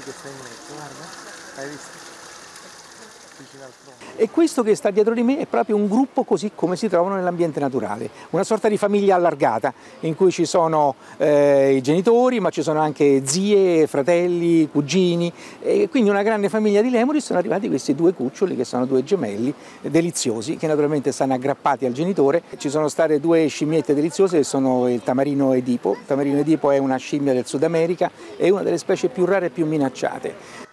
che sta in mezzo, guarda, hai E questo che sta dietro di me è proprio un gruppo così come si trovano nell'ambiente naturale, una sorta di famiglia allargata in cui ci sono eh, i genitori, ma ci sono anche zie, fratelli, cugini, e quindi una grande famiglia di lemuri. Sono arrivati questi due cuccioli che sono due gemelli deliziosi che naturalmente stanno aggrappati al genitore. Ci sono state due scimmiette deliziose che sono il tamarino edipo. Il tamarino edipo è una scimmia del Sud America, è una delle specie più rare e più minacciate